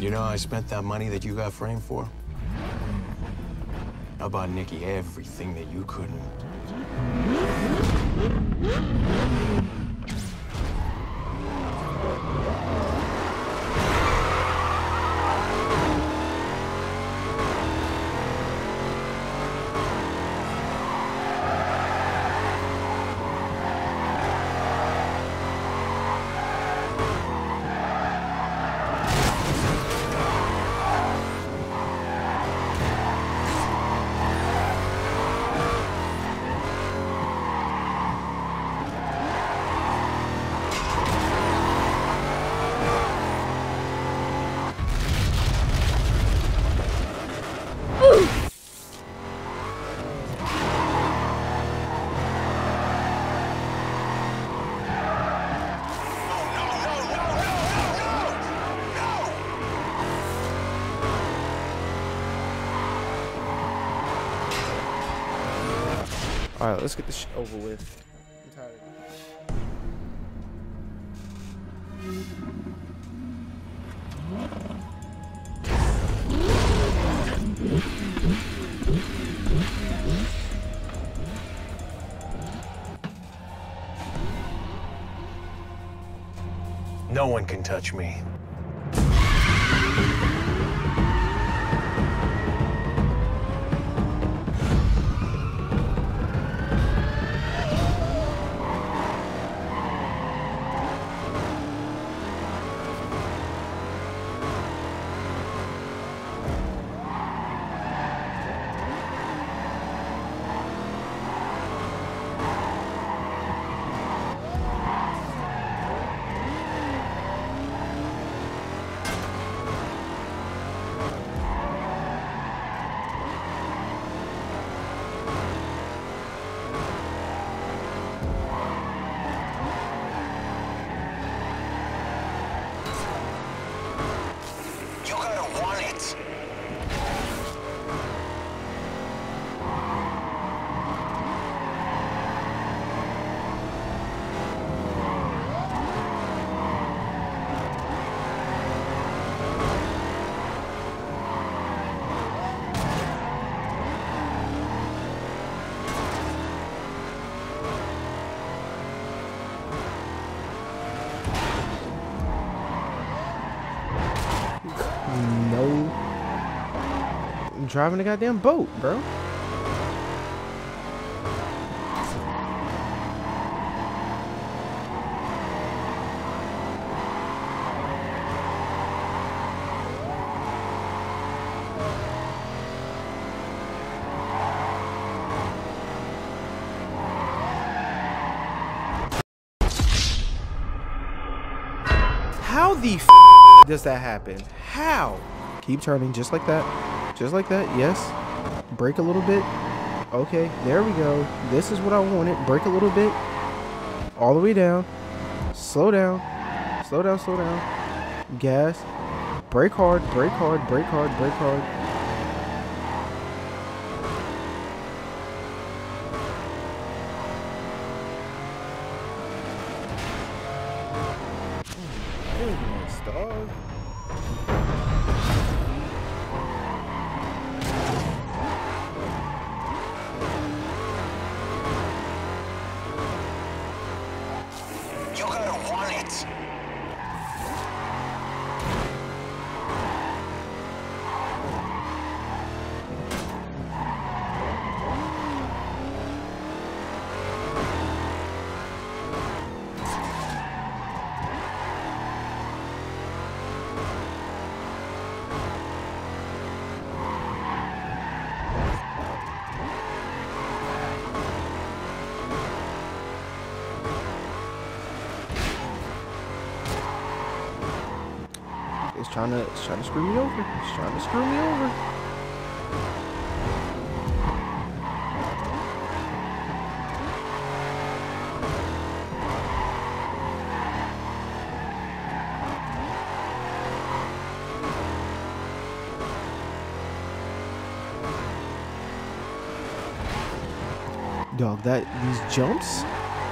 You know, I spent that money that you got framed for. I bought Nikki everything that you couldn't. All right, let's get this over with. I'm tired. No one can touch me. Driving a goddamn boat, bro. How the does that happen? How? Keep turning just like that. Just like that. Yes. Brake a little bit. Okay, there we go. This is what I wanted. Brake a little bit. All the way down. Slow down. Slow down, slow down. Gas. Brake hard, brake hard, brake hard, brake hard. Goodness, dog. Gotta It's trying to it's trying to screw me over. It's trying to screw me over. Dog, that these jumps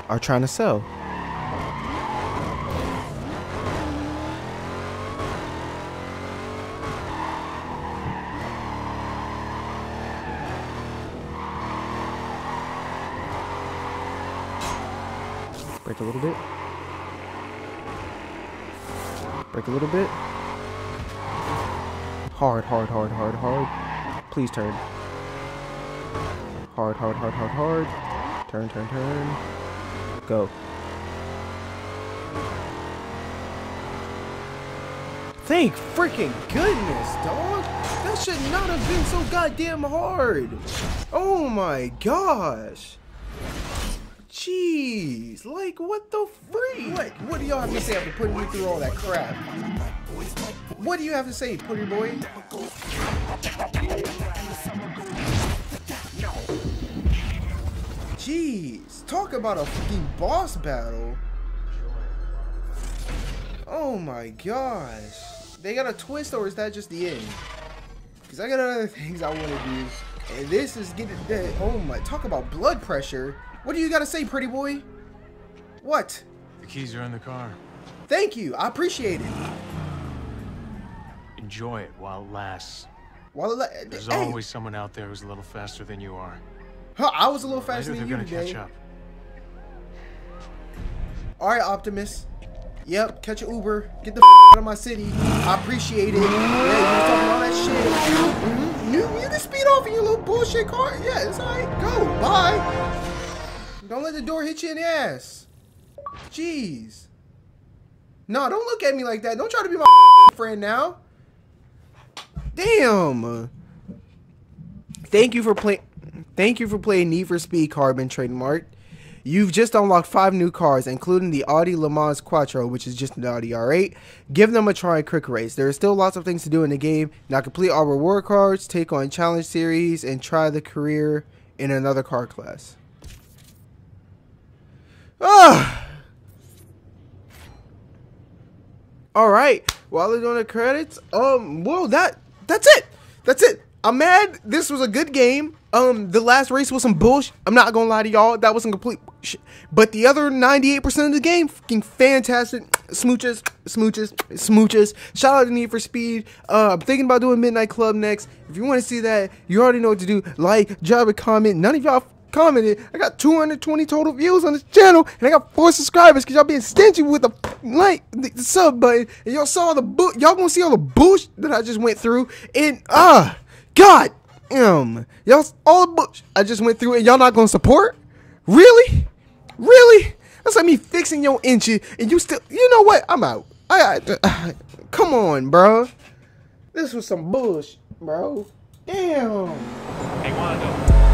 are trying to sell. Brake a little bit. Brake a little bit. Hard, hard, hard, hard, hard. Please turn. Hard, hard, hard, hard, hard. Turn, turn, turn. Go. Thank freaking goodness, dog. That should not have been so goddamn hard. Oh my gosh. Jeez, like what the freak? What? What do y'all have to say after putting me through all that crap? What do you have to say, pretty boy? Jeez, talk about a fucking boss battle. Oh my gosh. They got a twist or is that just the end? Because I got other things I want to do. And this is getting. Oh my, talk about blood pressure. What do you got to say, pretty boy? What? The keys are in the car. Thank you. I appreciate it. Enjoy it while it lasts. While it, There's hey, always someone out there who's a little faster than you are. huh, I was a little faster Later than they're you gonna today. catch up. All right, Optimus. Yep, catch an Uber. Get the f- out of my city. I appreciate it. Yeah, you was talking all that shit. Mhm. You, you can speed off in your little bullshit car. Yeah, it's all right. Go. Bye. Don't let the door hit you in the ass. Jeez. No, don't look at me like that. Don't try to be my friend now. Damn. Thank you for playing. Thank you for playing Need for Speed Carbon trademark. You've just unlocked five new cars, including the Audi Le Mans Quattro, which is just an Audi R8. Give them a try Quick Race. There are still lots of things to do in the game. Now complete all reward cards, take on challenge series, and try the career in another car class. Ah. All right. While they're doing the credits, um, well, that that's it. That's it. I'm mad. This was a good game. Um, the last race was some bullshit. I'm not gonna lie to y'all. That was some complete shit. But the other 98% of the game, fucking fantastic. Smooches, smooches, smooches. Shout out to Need for Speed. Uh, I'm thinking about doing Midnight Club next. If you want to see that, you already know what to do. Like, drop a comment. None of y'all commented. I got 220 total views on this channel, and I got four subscribers because y'all being stingy with the like the, the sub button, and y'all saw the book. Y'all gonna see all the bullshit that I just went through, and ah, God, um, y'all all the bullshit I just went through, and y'all not gonna support? Really, really? That's like me fixing your engine, and you still. You know what? I'm out. I, I come on, bro. This was some bullshit, bro. Damn. Hey, Wando.